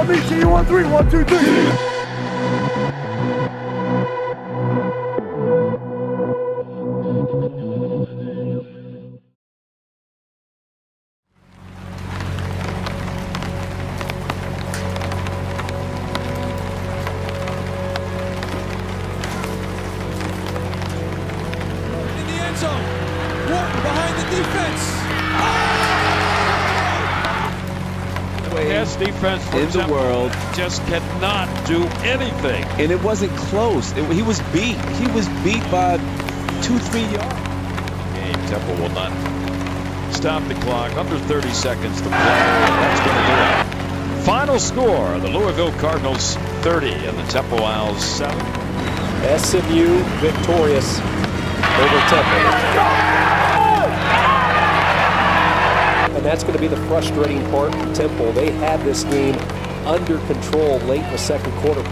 1BT, 3, 1 2 3. Pass defense in the world, just cannot do anything. and it wasn't close. It- he was beat. He was beat by two, three yards. Game Temple will not stop the clock. Under 30 seconds to play. That's going to do it. Final score: the Louisville Cardinals 30 and the Temple Owls 7. SMU victorious over Temple. And that's going to be the frustrating part for Temple. They had this game under control late in the second quarter.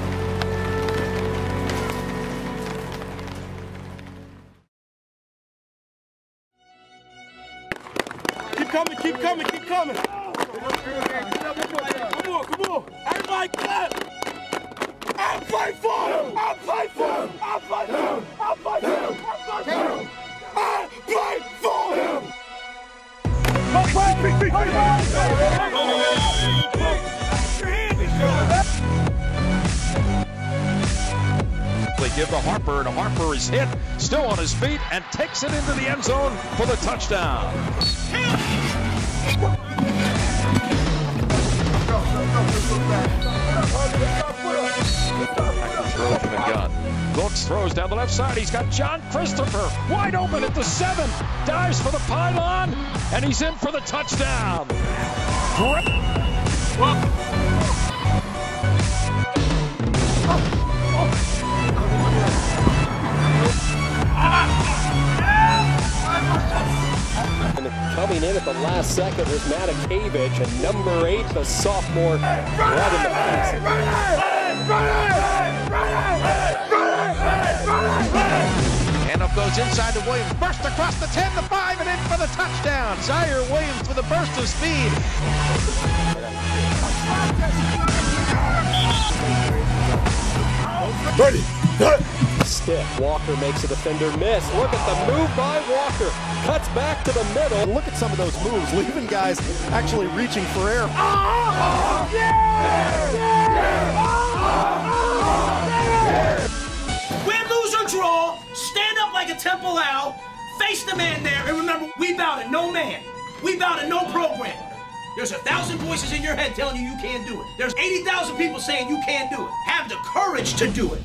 Keep coming, keep coming, keep coming. Come on, come on. Everybody clap. I'm faithful. I'm faithful. I'm faithful. I'm faithful. I'm faithful. I'm faithful. They give to Harper, and Harper is hit, still on his feet, and takes it into the end zone for the touchdown. Gun. Looks, throws down the left side. He's got John Christopher wide open at the seven. Dives for the pylon, and he's in for the touchdown. Great. And coming in at the last second was Matakevich, and number eight, the sophomore, right in the face. Handoff goes inside to Williams. Burst across the 10, the 5, and in for the touchdown. Zaire Williams with a burst of speed. Ready. Set. Stiff. Walker makes a defender miss. Look at the move by Walker. Cuts back to the middle. Look at some of those moves, leaving guys actually reaching for air. Oh, oh, oh, Win, temple owl, face the man there, and remember, we bow to no man. We bow to no program. There's a thousand voices in your head telling you you can't do it. There's 80,000 people saying you can't do it. Have the courage to do it.